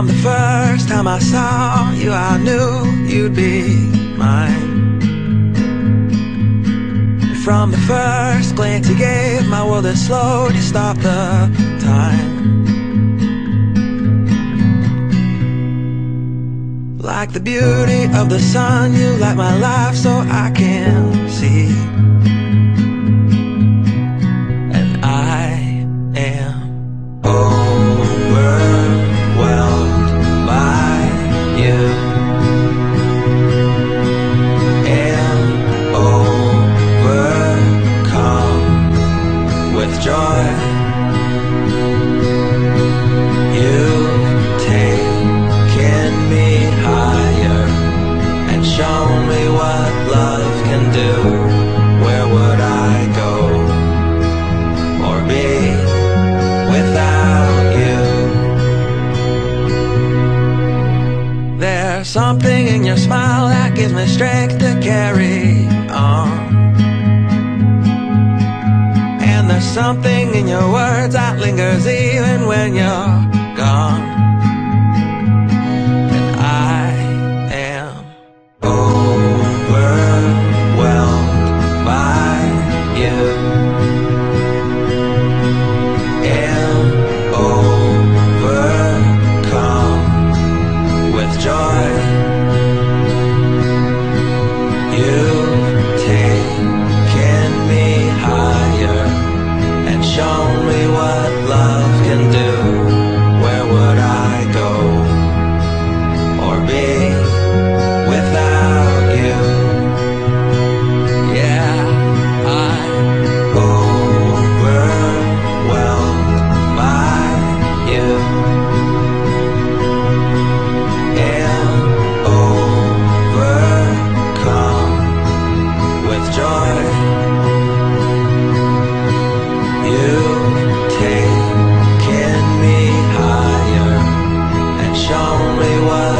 From the first time I saw you, I knew you'd be mine. From the first glance you gave, my world had slowed, you stopped the time. Like the beauty of the sun, you light my life so I can and shown me what love can do. Where would I go or be without you? There's something in your smile that gives me strength to carry on. And there's something in your words that lingers even when you're you. 未完。